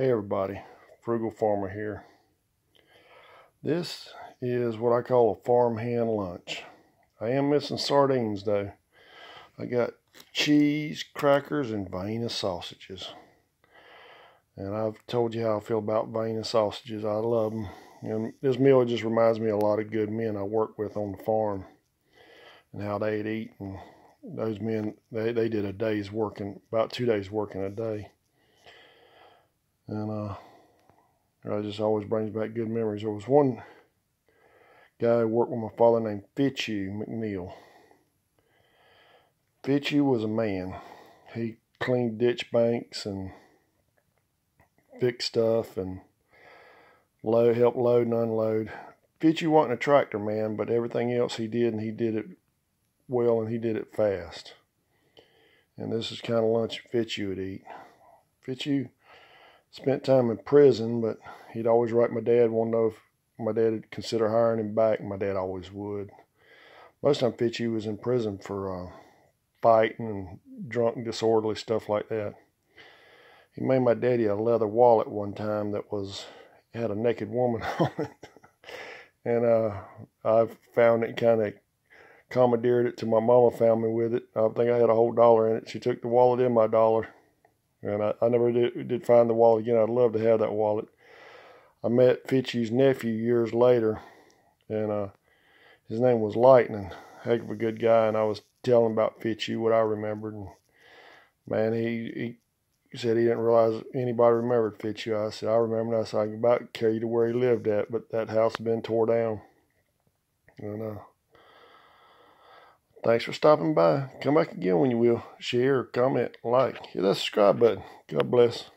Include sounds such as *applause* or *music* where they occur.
Hey everybody, Frugal Farmer here. This is what I call a farmhand lunch. I am missing sardines though. I got cheese, crackers, and Vienna sausages. And I've told you how I feel about Vienna sausages. I love them. And this meal just reminds me a lot of good men I work with on the farm and how they'd eat. And those men, they, they did a day's working, about two days working a day. And uh, it just always brings back good memories. There was one guy who worked with my father named Fitzhugh McNeil. Fitzhugh was a man. He cleaned ditch banks and fixed stuff and load, helped load and unload. Fitzhugh wasn't a tractor man, but everything else he did, and he did it well, and he did it fast. And this is kind of lunch Fitzhugh would eat. Fitzhugh spent time in prison, but he'd always write my dad, want to know if my dad would consider hiring him back. My dad always would. Most of time Fitzhugh was in prison for uh, fighting and drunk, disorderly stuff like that. He made my daddy a leather wallet one time that was had a naked woman *laughs* on it, and uh, I found it, kind of commandeered it to my mama. Found me with it. I think I had a whole dollar in it. She took the wallet in my dollar and I, I never did, did find the wallet again. I'd love to have that wallet. I met Fitzhugh's nephew years later, and uh, his name was Lightning. Heck of a good guy, and I was telling about Fitzhugh what I remembered. And man, he, he said he didn't realize anybody remembered Fitzhugh. I said I remember. And I said I can about carry you to where he lived at, but that house had been tore down. And uh, Thanks for stopping by. Come back again when you will. Share, comment, like, hit that subscribe button. God bless.